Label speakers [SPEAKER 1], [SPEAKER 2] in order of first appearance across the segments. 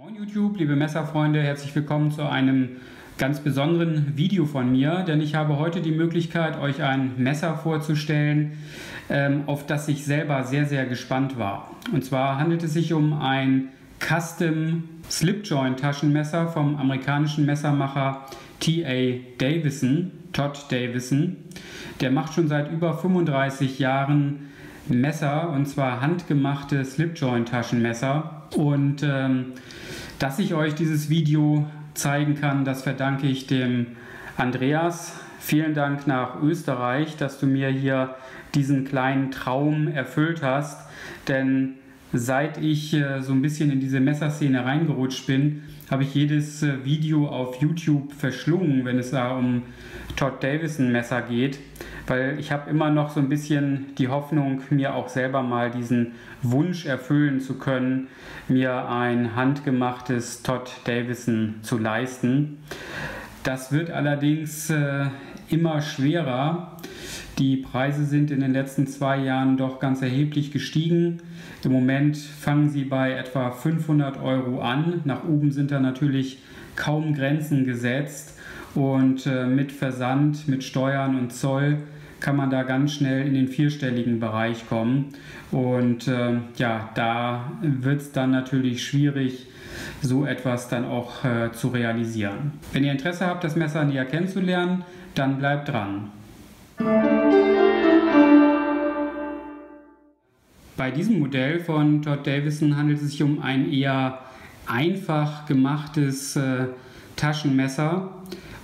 [SPEAKER 1] Moin YouTube, liebe Messerfreunde, herzlich willkommen zu einem ganz besonderen Video von mir, denn ich habe heute die Möglichkeit, euch ein Messer vorzustellen, ähm, auf das ich selber sehr, sehr gespannt war. Und zwar handelt es sich um ein Custom Slipjoint Taschenmesser vom amerikanischen Messermacher T.A. Davison, Todd Davison. Der macht schon seit über 35 Jahren Messer und zwar handgemachte Slipjoint Taschenmesser und ähm, dass ich euch dieses Video zeigen kann, das verdanke ich dem Andreas. Vielen Dank nach Österreich, dass du mir hier diesen kleinen Traum erfüllt hast. Denn seit ich äh, so ein bisschen in diese Messerszene reingerutscht bin, habe ich jedes äh, Video auf YouTube verschlungen, wenn es da um Todd Davison Messer geht, weil ich habe immer noch so ein bisschen die Hoffnung, mir auch selber mal diesen Wunsch erfüllen zu können, mir ein handgemachtes Todd Davison zu leisten. Das wird allerdings äh, immer schwerer. Die Preise sind in den letzten zwei Jahren doch ganz erheblich gestiegen. Im Moment fangen sie bei etwa 500 Euro an. Nach oben sind da natürlich kaum Grenzen gesetzt. Und äh, mit Versand, mit Steuern und Zoll kann man da ganz schnell in den vierstelligen Bereich kommen. Und äh, ja, da wird es dann natürlich schwierig, so etwas dann auch äh, zu realisieren. Wenn ihr Interesse habt, das Messer näher kennenzulernen, dann bleibt dran. Bei diesem Modell von Todd Davison handelt es sich um ein eher einfach gemachtes äh, Taschenmesser.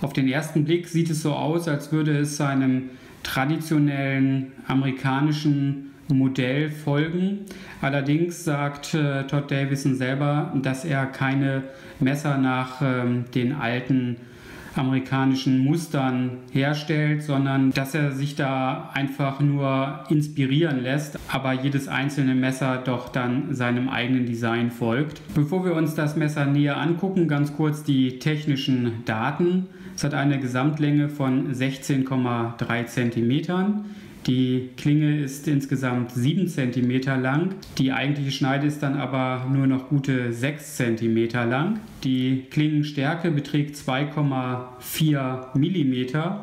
[SPEAKER 1] Auf den ersten Blick sieht es so aus, als würde es seinem traditionellen amerikanischen Modell folgen. Allerdings sagt äh, Todd Davison selber, dass er keine Messer nach ähm, den alten amerikanischen Mustern herstellt, sondern dass er sich da einfach nur inspirieren lässt, aber jedes einzelne Messer doch dann seinem eigenen Design folgt. Bevor wir uns das Messer näher angucken, ganz kurz die technischen Daten. Es hat eine Gesamtlänge von 16,3 cm. Die Klinge ist insgesamt 7 cm lang. Die eigentliche Schneide ist dann aber nur noch gute 6 cm lang. Die Klingenstärke beträgt 2,4 mm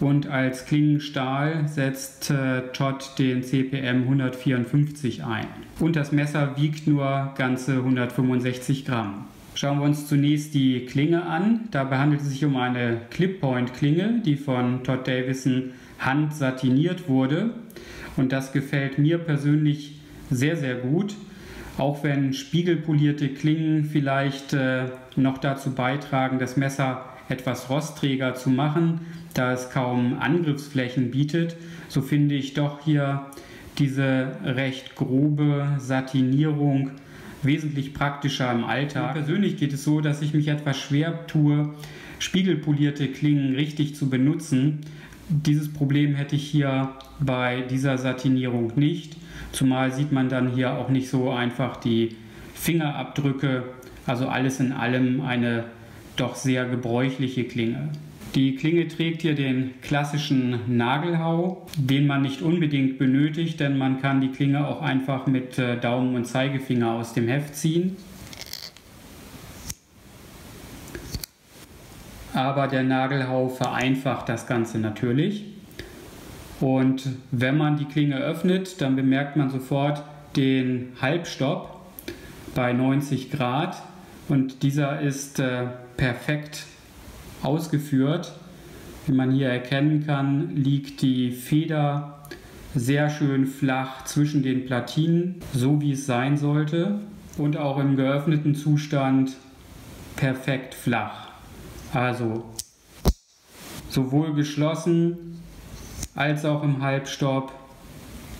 [SPEAKER 1] und als Klingenstahl setzt äh, Todd den CPM 154 ein. Und das Messer wiegt nur ganze 165 Gramm. Schauen wir uns zunächst die Klinge an. Dabei handelt es sich um eine Clip-Point-Klinge, die von Todd Davison handsatiniert wurde. Und das gefällt mir persönlich sehr, sehr gut. Auch wenn spiegelpolierte Klingen vielleicht äh, noch dazu beitragen, das Messer etwas rostträger zu machen, da es kaum Angriffsflächen bietet, so finde ich doch hier diese recht grobe Satinierung wesentlich praktischer im Alltag. Mir persönlich geht es so, dass ich mich etwas schwer tue, spiegelpolierte Klingen richtig zu benutzen, dieses Problem hätte ich hier bei dieser Satinierung nicht. Zumal sieht man dann hier auch nicht so einfach die Fingerabdrücke. Also alles in allem eine doch sehr gebräuchliche Klinge. Die Klinge trägt hier den klassischen Nagelhau, den man nicht unbedingt benötigt, denn man kann die Klinge auch einfach mit äh, Daumen und Zeigefinger aus dem Heft ziehen. aber der Nagelhau vereinfacht das Ganze natürlich. Und wenn man die Klinge öffnet, dann bemerkt man sofort den Halbstopp bei 90 Grad und dieser ist äh, perfekt ausgeführt. Wie man hier erkennen kann, liegt die Feder sehr schön flach zwischen den Platinen, so wie es sein sollte und auch im geöffneten Zustand perfekt flach. Also sowohl geschlossen als auch im Halbstopp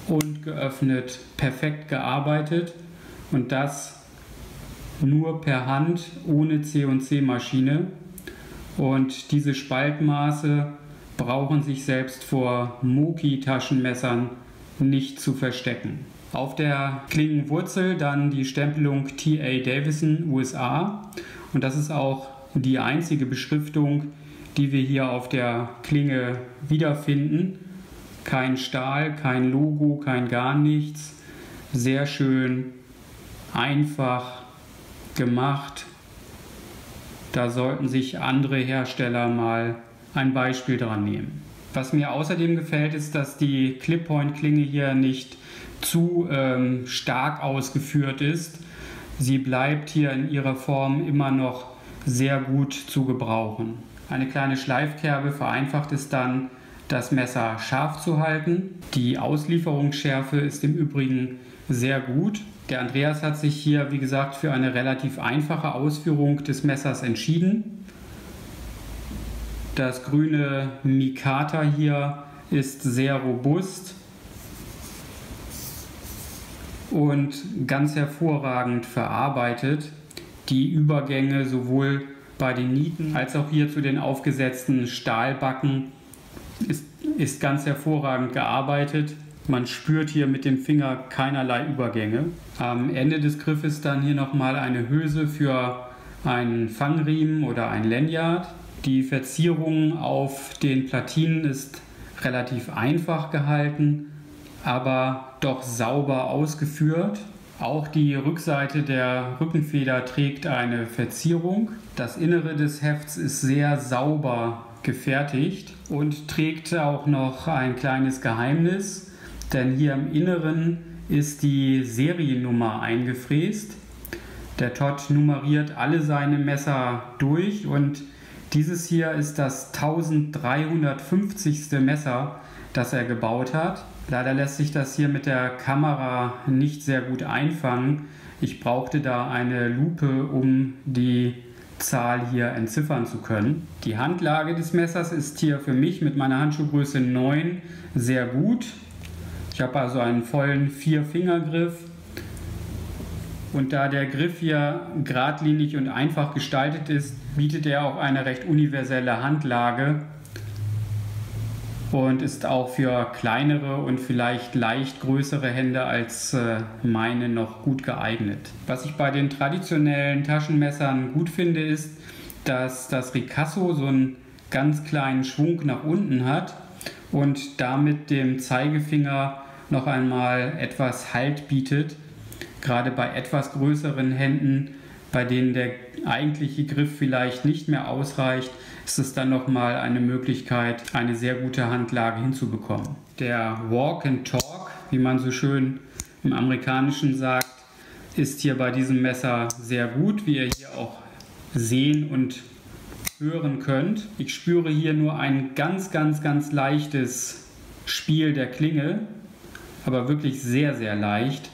[SPEAKER 1] und geöffnet perfekt gearbeitet und das nur per Hand ohne C&C-Maschine und diese Spaltmaße brauchen sich selbst vor Moki-Taschenmessern nicht zu verstecken. Auf der Klingenwurzel dann die Stempelung TA Davison USA und das ist auch die einzige Beschriftung, die wir hier auf der Klinge wiederfinden. Kein Stahl, kein Logo, kein gar nichts. Sehr schön, einfach gemacht, Da sollten sich andere Hersteller mal ein Beispiel dran nehmen. Was mir außerdem gefällt, ist, dass die Clip-Point-Klinge hier nicht zu ähm, stark ausgeführt ist. Sie bleibt hier in ihrer Form immer noch sehr gut zu gebrauchen. Eine kleine Schleifkerbe vereinfacht es dann, das Messer scharf zu halten. Die Auslieferungsschärfe ist im Übrigen sehr gut. Der Andreas hat sich hier, wie gesagt, für eine relativ einfache Ausführung des Messers entschieden. Das grüne Mikata hier ist sehr robust und ganz hervorragend verarbeitet. Die Übergänge sowohl bei den Nieten als auch hier zu den aufgesetzten Stahlbacken ist, ist ganz hervorragend gearbeitet. Man spürt hier mit dem Finger keinerlei Übergänge. Am Ende des Griffes dann hier nochmal eine Hülse für einen Fangriemen oder ein Lanyard. Die Verzierung auf den Platinen ist relativ einfach gehalten, aber doch sauber ausgeführt. Auch die Rückseite der Rückenfeder trägt eine Verzierung. Das Innere des Hefts ist sehr sauber gefertigt und trägt auch noch ein kleines Geheimnis, denn hier im Inneren ist die Seriennummer eingefräst. Der Todd nummeriert alle seine Messer durch und dieses hier ist das 1350. Messer, das er gebaut hat. Leider lässt sich das hier mit der Kamera nicht sehr gut einfangen. Ich brauchte da eine Lupe, um die Zahl hier entziffern zu können. Die Handlage des Messers ist hier für mich mit meiner Handschuhgröße 9 sehr gut. Ich habe also einen vollen Vier-Finger-Griff. Und da der Griff hier geradlinig und einfach gestaltet ist, bietet er auch eine recht universelle Handlage und ist auch für kleinere und vielleicht leicht größere Hände als äh, meine noch gut geeignet. Was ich bei den traditionellen Taschenmessern gut finde, ist, dass das Ricasso so einen ganz kleinen Schwung nach unten hat und damit dem Zeigefinger noch einmal etwas Halt bietet. Gerade bei etwas größeren Händen, bei denen der eigentliche Griff vielleicht nicht mehr ausreicht, ist es dann nochmal eine Möglichkeit, eine sehr gute Handlage hinzubekommen. Der Walk and Talk, wie man so schön im Amerikanischen sagt, ist hier bei diesem Messer sehr gut, wie ihr hier auch sehen und hören könnt. Ich spüre hier nur ein ganz, ganz, ganz leichtes Spiel der Klinge, aber wirklich sehr, sehr leicht.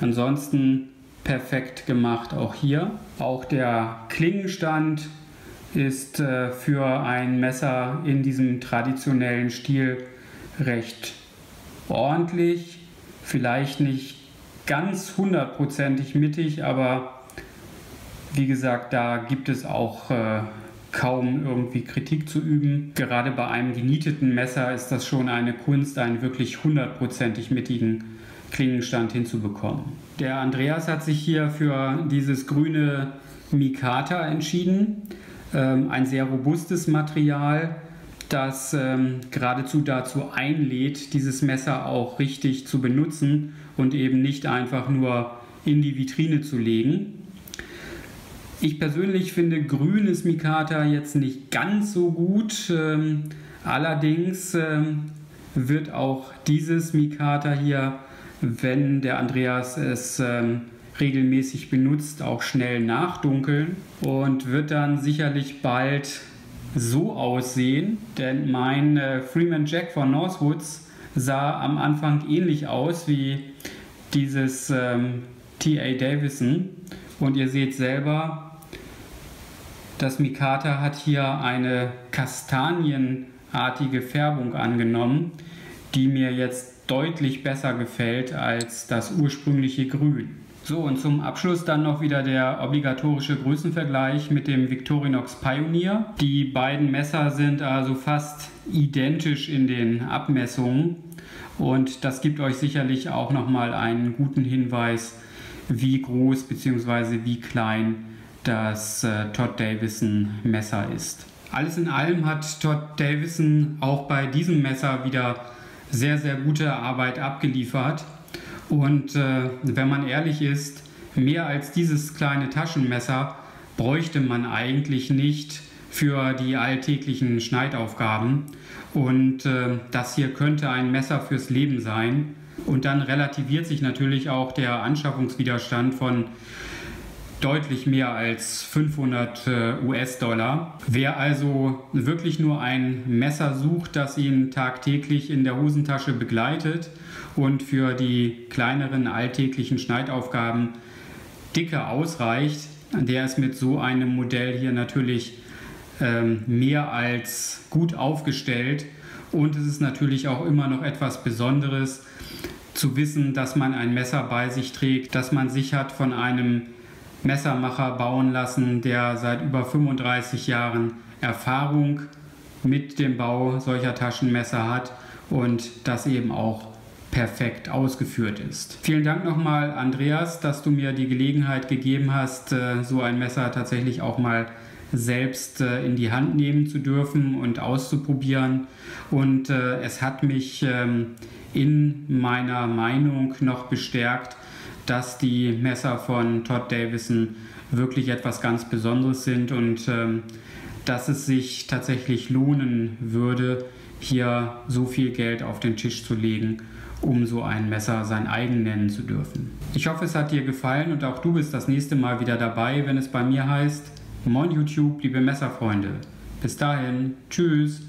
[SPEAKER 1] Ansonsten perfekt gemacht auch hier. Auch der Klingenstand ist äh, für ein Messer in diesem traditionellen Stil recht ordentlich. Vielleicht nicht ganz hundertprozentig mittig, aber wie gesagt, da gibt es auch äh, kaum irgendwie Kritik zu üben. Gerade bei einem genieteten Messer ist das schon eine Kunst, einen wirklich hundertprozentig mittigen Klingenstand hinzubekommen. Der Andreas hat sich hier für dieses grüne Mikata entschieden. Ähm, ein sehr robustes Material, das ähm, geradezu dazu einlädt, dieses Messer auch richtig zu benutzen und eben nicht einfach nur in die Vitrine zu legen. Ich persönlich finde grünes Mikata jetzt nicht ganz so gut. Ähm, allerdings ähm, wird auch dieses Mikata hier, wenn der Andreas es ähm, regelmäßig benutzt, auch schnell nachdunkeln und wird dann sicherlich bald so aussehen, denn mein äh, Freeman Jack von Northwoods sah am Anfang ähnlich aus wie dieses ähm, TA Davison und ihr seht selber, das Mikata hat hier eine kastanienartige Färbung angenommen, die mir jetzt deutlich besser gefällt als das ursprüngliche Grün. So, und zum Abschluss dann noch wieder der obligatorische Größenvergleich mit dem Victorinox Pioneer. Die beiden Messer sind also fast identisch in den Abmessungen und das gibt euch sicherlich auch nochmal einen guten Hinweis, wie groß bzw. wie klein das äh, Todd Davison Messer ist. Alles in allem hat Todd Davison auch bei diesem Messer wieder sehr, sehr gute Arbeit abgeliefert. Und äh, wenn man ehrlich ist, mehr als dieses kleine Taschenmesser bräuchte man eigentlich nicht für die alltäglichen Schneidaufgaben. Und äh, das hier könnte ein Messer fürs Leben sein. Und dann relativiert sich natürlich auch der Anschaffungswiderstand von deutlich mehr als 500 äh, US-Dollar. Wer also wirklich nur ein Messer sucht, das ihn tagtäglich in der Hosentasche begleitet und für die kleineren alltäglichen Schneidaufgaben dicke ausreicht, der ist mit so einem Modell hier natürlich ähm, mehr als gut aufgestellt. Und es ist natürlich auch immer noch etwas Besonderes zu wissen, dass man ein Messer bei sich trägt, dass man sich hat von einem Messermacher bauen lassen, der seit über 35 Jahren Erfahrung mit dem Bau solcher Taschenmesser hat und das eben auch perfekt ausgeführt ist. Vielen Dank nochmal, Andreas, dass du mir die Gelegenheit gegeben hast, äh, so ein Messer tatsächlich auch mal selbst äh, in die Hand nehmen zu dürfen und auszuprobieren. Und äh, es hat mich ähm, in meiner Meinung noch bestärkt, dass die Messer von Todd Davison wirklich etwas ganz Besonderes sind und ähm, dass es sich tatsächlich lohnen würde, hier so viel Geld auf den Tisch zu legen um so ein Messer sein eigen nennen zu dürfen. Ich hoffe, es hat dir gefallen und auch du bist das nächste Mal wieder dabei, wenn es bei mir heißt, Moin YouTube, liebe Messerfreunde. Bis dahin, tschüss.